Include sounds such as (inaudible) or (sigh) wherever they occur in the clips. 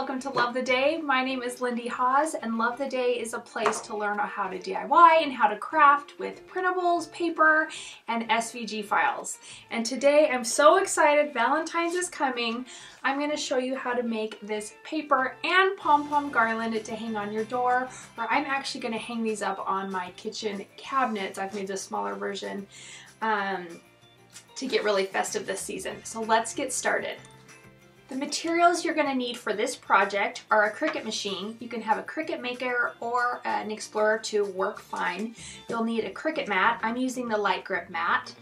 welcome to Love the Day. My name is Lindi Haws and Love the Day is a place to learn how to DIY and how to craft with printables, paper, and SVG files. And today I'm so excited, Valentine's is coming. I'm gonna show you how to make this paper and pom-pom garland to hang on your door, or I'm actually gonna hang these up on my kitchen cabinets. I've made a smaller version um, to get really festive this season. So let's get started. The materials you're gonna need for this project are a Cricut machine. You can have a Cricut Maker or an Explorer to work fine. You'll need a Cricut mat. I'm using the light grip mat.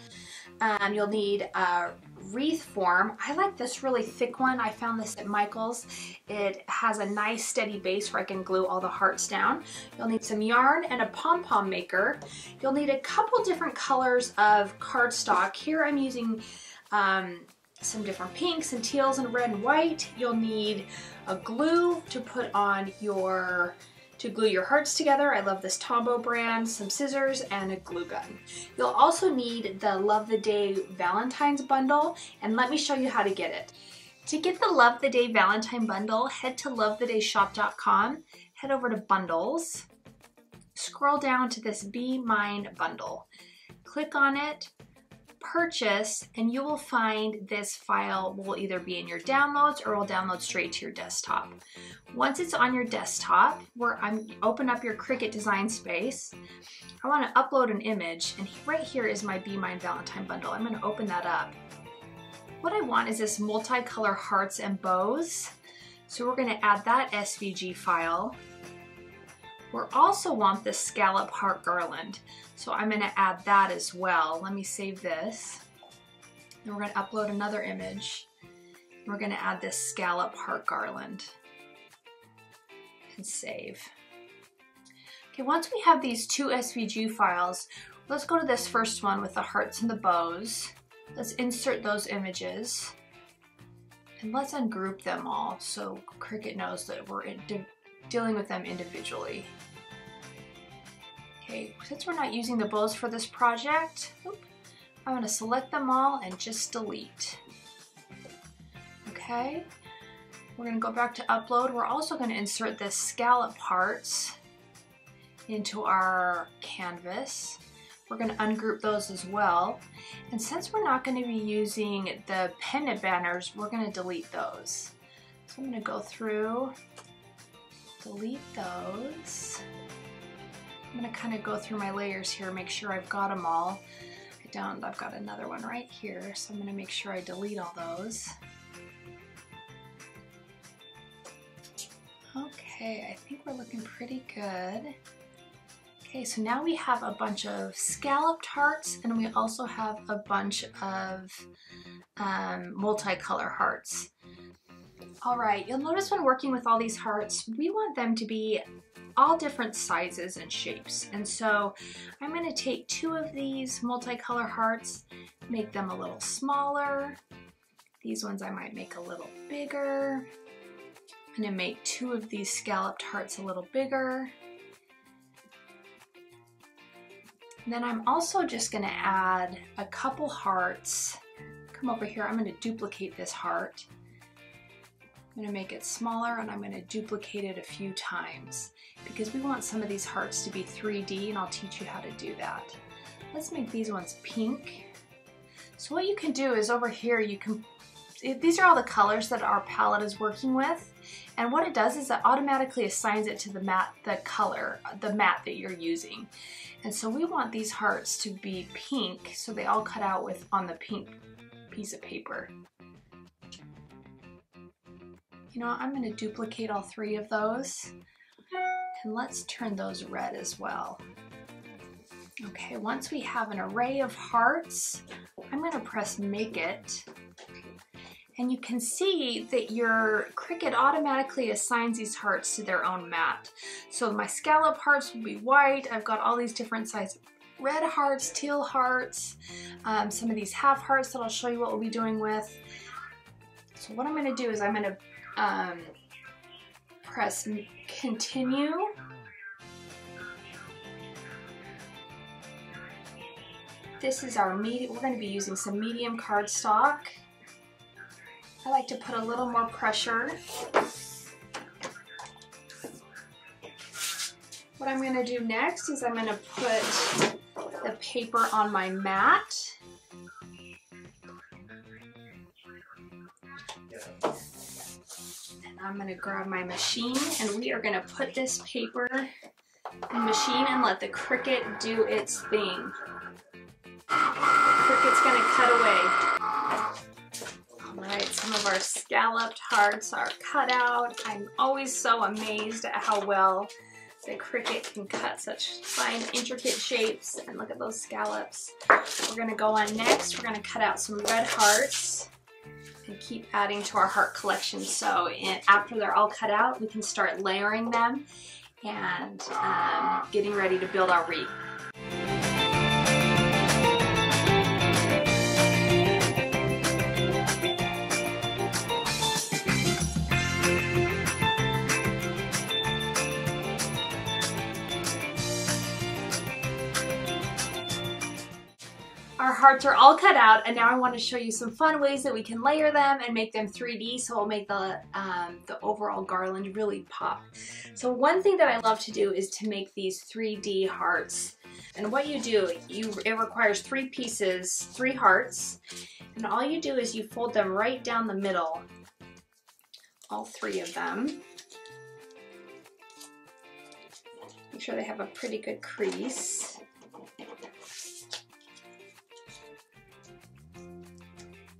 Um, you'll need a wreath form. I like this really thick one. I found this at Michael's. It has a nice steady base where I can glue all the hearts down. You'll need some yarn and a pom-pom maker. You'll need a couple different colors of cardstock. Here I'm using um, some different pinks and teals and red and white. You'll need a glue to put on your to glue your hearts together. I love this Tombow brand, some scissors, and a glue gun. You'll also need the Love the Day Valentine's bundle, and let me show you how to get it. To get the Love the Day Valentine bundle, head to lovetheDayShop.com, head over to bundles, scroll down to this Be Mine bundle. Click on it, purchase and you will find this file will either be in your downloads or will download straight to your desktop. Once it's on your desktop, where I'm open up your Cricut design space, I want to upload an image and right here is my Be Mine Valentine bundle. I'm going to open that up. What I want is this multicolor hearts and bows. So we're going to add that SVG file. We also want the scallop heart garland. So I'm gonna add that as well. Let me save this. And we're gonna upload another image. We're gonna add this scallop heart garland and save. Okay, once we have these two SVG files, let's go to this first one with the hearts and the bows. Let's insert those images. And let's ungroup them all so Cricut knows that we're de dealing with them individually. Okay, since we're not using the bows for this project, I'm gonna select them all and just delete. Okay, we're gonna go back to upload. We're also gonna insert the scallop parts into our canvas. We're gonna ungroup those as well. And since we're not gonna be using the pendant banners, we're gonna delete those. So I'm gonna go through, delete those. I'm gonna kind of go through my layers here, make sure I've got them all. I don't, I've got another one right here, so I'm gonna make sure I delete all those. Okay, I think we're looking pretty good. Okay, so now we have a bunch of scalloped hearts and we also have a bunch of um, multicolor hearts. All right, you'll notice when working with all these hearts, we want them to be all different sizes and shapes. And so I'm gonna take two of these multicolor hearts, make them a little smaller. These ones I might make a little bigger. I'm gonna make two of these scalloped hearts a little bigger. Then I'm also just gonna add a couple hearts. Come over here, I'm gonna duplicate this heart. I'm gonna make it smaller and I'm gonna duplicate it a few times because we want some of these hearts to be 3D and I'll teach you how to do that. Let's make these ones pink. So what you can do is over here you can, these are all the colors that our palette is working with and what it does is it automatically assigns it to the mat, the color, the mat that you're using. And so we want these hearts to be pink so they all cut out with on the pink piece of paper. You know, I'm gonna duplicate all three of those and let's turn those red as well. Okay, once we have an array of hearts, I'm gonna press make it and you can see that your Cricut automatically assigns these hearts to their own mat. So my scallop hearts will be white. I've got all these different sizes red hearts, teal hearts, um, some of these half hearts that I'll show you what we'll be doing with. So what I'm gonna do is I'm gonna um, press continue. This is our medium, we're going to be using some medium cardstock. I like to put a little more pressure. What I'm going to do next is I'm going to put the paper on my mat. I'm gonna grab my machine and we are gonna put this paper in the machine and let the Cricut do its thing. The Cricut's gonna cut away. All right, some of our scalloped hearts are cut out. I'm always so amazed at how well the Cricut can cut such fine, intricate shapes. And look at those scallops. We're gonna go on next. We're gonna cut out some red hearts keep adding to our heart collection. So in, after they're all cut out, we can start layering them and um, getting ready to build our wreath. Hearts are all cut out and now I want to show you some fun ways that we can layer them and make them 3D so it'll make the, um, the overall garland really pop. So one thing that I love to do is to make these 3D hearts. And what you do, you it requires three pieces, three hearts, and all you do is you fold them right down the middle, all three of them. Make sure they have a pretty good crease.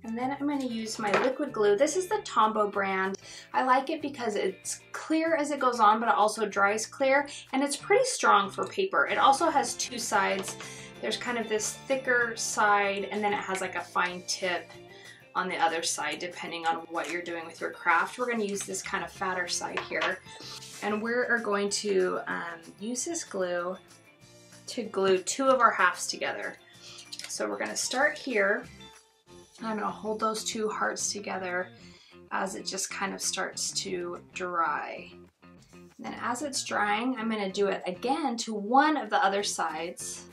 And then I'm going to use my liquid glue. This is the Tombow brand. I like it because it's clear as it goes on, but it also dries clear. And it's pretty strong for paper. It also has two sides. There's kind of this thicker side, and then it has like a fine tip on the other side, depending on what you're doing with your craft. We're going to use this kind of fatter side here. And we're going to um, use this glue to glue two of our halves together. So we're going to start here I'm gonna hold those two hearts together as it just kind of starts to dry. And then as it's drying, I'm gonna do it again to one of the other sides.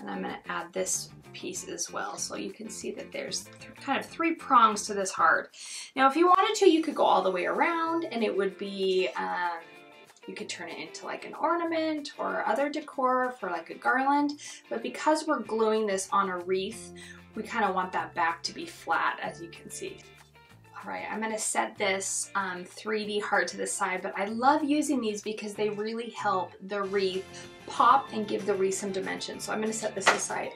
And I'm gonna add this piece as well. So you can see that there's kind of three prongs to this heart. Now, if you wanted to, you could go all the way around and it would be um, you could turn it into like an ornament or other decor for like a garland. But because we're gluing this on a wreath, we kind of want that back to be flat as you can see. All right, I'm gonna set this um, 3D heart to the side, but I love using these because they really help the wreath pop and give the wreath some dimension. So I'm gonna set this aside.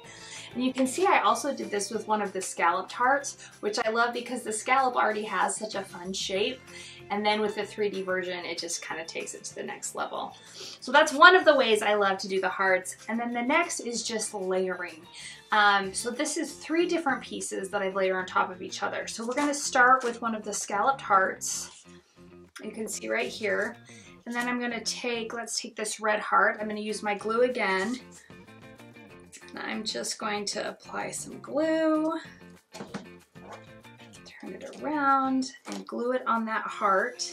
And you can see I also did this with one of the scalloped hearts, which I love because the scallop already has such a fun shape. And then with the 3D version, it just kind of takes it to the next level. So that's one of the ways I love to do the hearts. And then the next is just layering. Um, so this is three different pieces that I layer on top of each other. So we're gonna start with one of the scalloped hearts. You can see right here. And then I'm gonna take, let's take this red heart. I'm gonna use my glue again. I'm just going to apply some glue turn it around and glue it on that heart.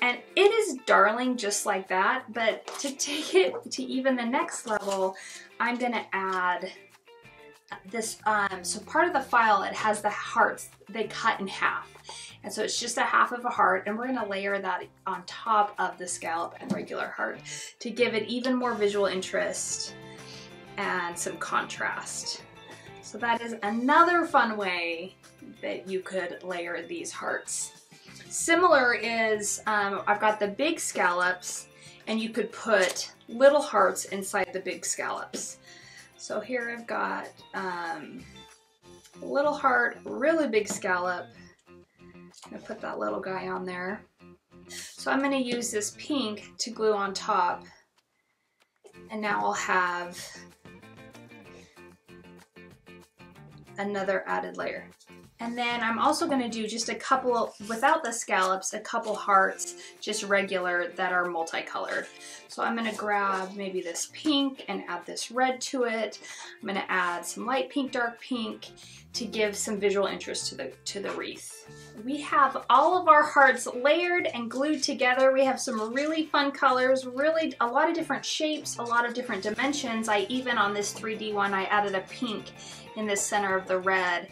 And it is darling just like that, but to (laughs) take it to even the next level, I'm gonna add this, um, so part of the file, it has the hearts, they cut in half. And so it's just a half of a heart and we're gonna layer that on top of the scallop and regular heart to give it even more visual interest and some contrast. So that is another fun way that you could layer these hearts. Similar is, um, I've got the big scallops and you could put little hearts inside the big scallops. So here I've got um, a little heart, really big scallop. I'm gonna put that little guy on there. So I'm gonna use this pink to glue on top and now I'll have another added layer. And then I'm also gonna do just a couple, without the scallops, a couple hearts, just regular that are multicolored. So I'm gonna grab maybe this pink and add this red to it. I'm gonna add some light pink, dark pink to give some visual interest to the, to the wreath. We have all of our hearts layered and glued together. We have some really fun colors, really a lot of different shapes, a lot of different dimensions. I even on this 3D one, I added a pink in the center of the red.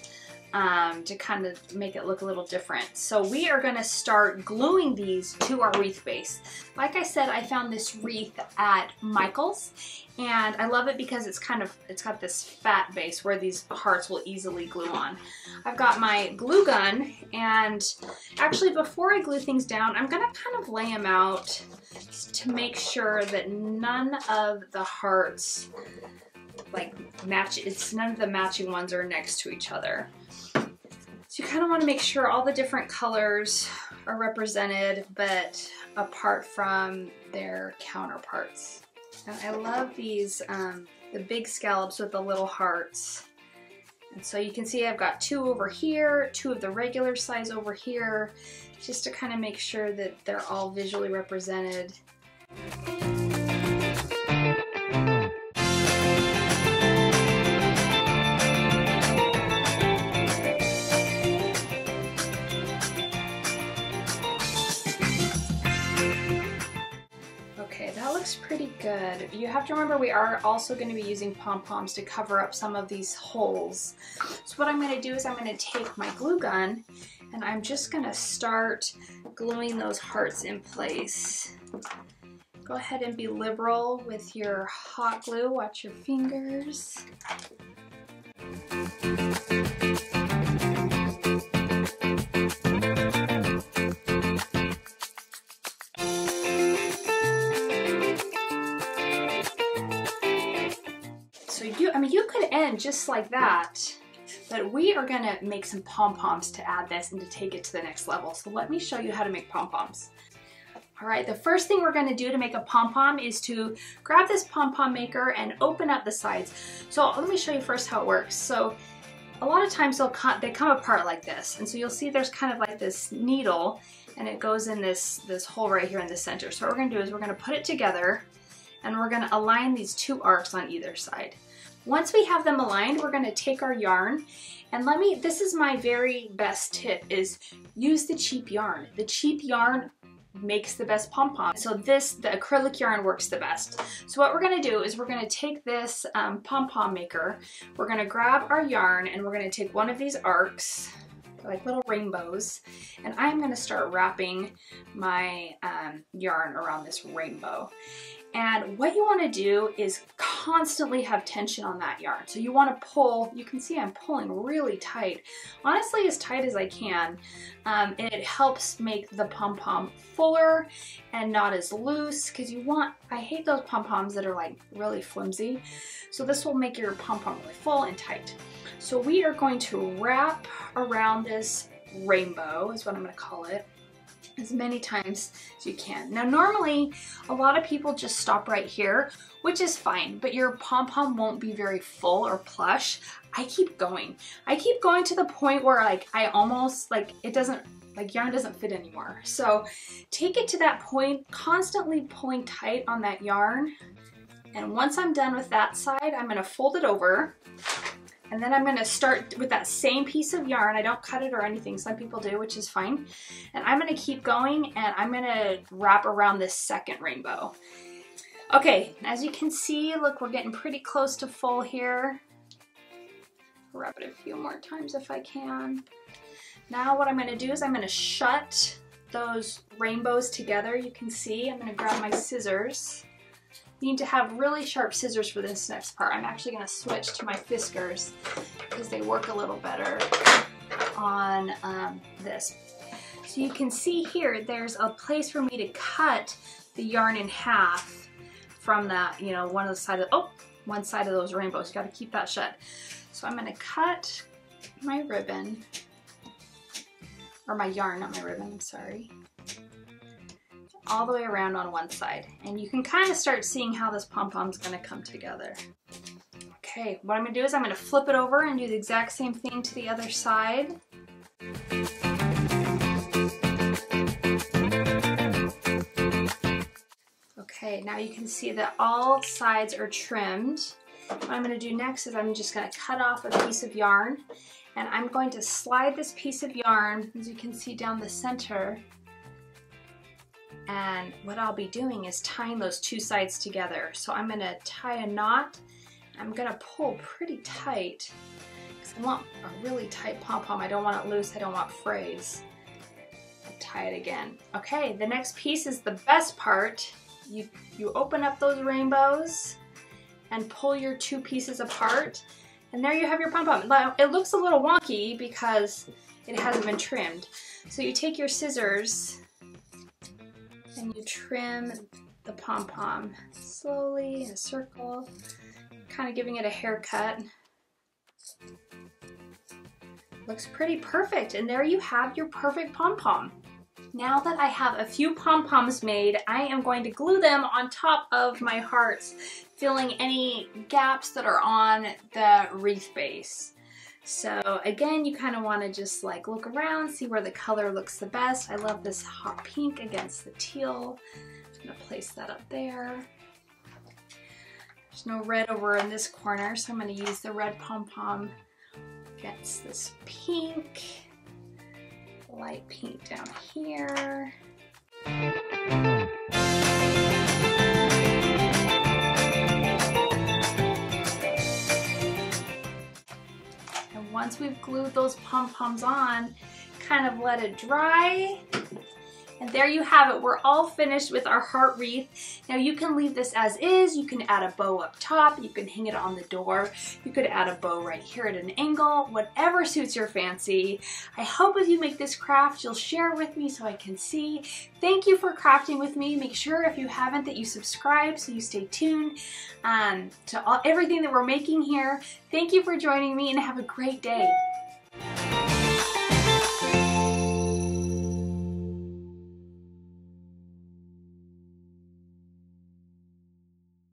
um, to kind of make it look a little different. So we are gonna start gluing these to our wreath base. Like I said, I found this wreath at Michael's and I love it because it's kind of, it's got this fat base where these hearts will easily glue on. I've got my glue gun and actually before I glue things down, I'm gonna kind of lay them out to make sure that none of the hearts like match, it's none of the matching ones are next to each other. So you kind of want to make sure all the different colors are represented, but apart from their counterparts. And I love these, um, the big scallops with the little hearts. And so you can see I've got two over here, two of the regular size over here, just to kind of make sure that they're all visually represented. Pretty good. You have to remember we are also going to be using pom-poms to cover up some of these holes. So what I'm going to do is I'm going to take my glue gun and I'm just going to start gluing those hearts in place. Go ahead and be liberal with your hot glue. Watch your fingers. End just like that, but we are gonna make some pom-poms to add this and to take it to the next level. So let me show you how to make pom-poms. All right, the first thing we're gonna do to make a pom-pom is to grab this pom-pom maker and open up the sides. So let me show you first how it works. So a lot of times they'll come, they come apart like this. And so you'll see there's kind of like this needle and it goes in this, this hole right here in the center. So what we're gonna do is we're gonna put it together and we're gonna align these two arcs on either side. Once we have them aligned, we're gonna take our yarn and let me, this is my very best tip is use the cheap yarn. The cheap yarn makes the best pom-pom. So this, the acrylic yarn works the best. So what we're gonna do is we're gonna take this um, pom-pom maker, we're gonna grab our yarn and we're gonna take one of these arcs, like little rainbows, and I'm gonna start wrapping my um, yarn around this rainbow. And what you want to do is constantly have tension on that yarn. So you want to pull, you can see I'm pulling really tight, honestly as tight as I can. Um, it helps make the pom-pom fuller and not as loose because you want, I hate those pom-poms that are like really flimsy. So this will make your pom-pom really full and tight. So we are going to wrap around this rainbow is what I'm going to call it as many times as you can. Now normally a lot of people just stop right here, which is fine, but your pom-pom won't be very full or plush. I keep going. I keep going to the point where like I almost like it doesn't like yarn doesn't fit anymore. So take it to that point, constantly pulling tight on that yarn. And once I'm done with that side, I'm gonna fold it over and then I'm gonna start with that same piece of yarn. I don't cut it or anything, some people do, which is fine. And I'm gonna keep going and I'm gonna wrap around this second rainbow. Okay, as you can see, look, we're getting pretty close to full here. Wrap it a few more times if I can. Now what I'm gonna do is I'm gonna shut those rainbows together. You can see, I'm gonna grab my scissors need to have really sharp scissors for this next part. I'm actually going to switch to my Fiskars because they work a little better on um, this. So you can see here, there's a place for me to cut the yarn in half from that, you know, one of the side of, oh, one side of those rainbows. You got to keep that shut. So I'm going to cut my ribbon, or my yarn, not my ribbon, I'm sorry all the way around on one side. And you can kind of start seeing how this pom-pom's gonna come together. Okay, what I'm gonna do is I'm gonna flip it over and do the exact same thing to the other side. Okay, now you can see that all sides are trimmed. What I'm gonna do next is I'm just gonna cut off a piece of yarn and I'm going to slide this piece of yarn, as you can see down the center, and what I'll be doing is tying those two sides together. So I'm gonna tie a knot. I'm gonna pull pretty tight because I want a really tight pom-pom. I don't want it loose. I don't want frays. I'll tie it again. Okay, the next piece is the best part. You, you open up those rainbows and pull your two pieces apart. And there you have your pom-pom. It looks a little wonky because it hasn't been trimmed. So you take your scissors and you trim the pom-pom slowly in a circle, kind of giving it a haircut. Looks pretty perfect. And there you have your perfect pom-pom. Now that I have a few pom-poms made, I am going to glue them on top of my hearts, filling any gaps that are on the wreath base. So again, you kind of want to just like look around, see where the color looks the best. I love this hot pink against the teal. I'm gonna place that up there. There's no red over in this corner, so I'm gonna use the red pom-pom against this pink, light pink down here. Once we've glued those pom-poms on, kind of let it dry and there you have it. We're all finished with our heart wreath. Now you can leave this as is. You can add a bow up top. You can hang it on the door. You could add a bow right here at an angle. Whatever suits your fancy. I hope as you make this craft, you'll share with me so I can see. Thank you for crafting with me. Make sure if you haven't that you subscribe so you stay tuned um, to all, everything that we're making here. Thank you for joining me and have a great day.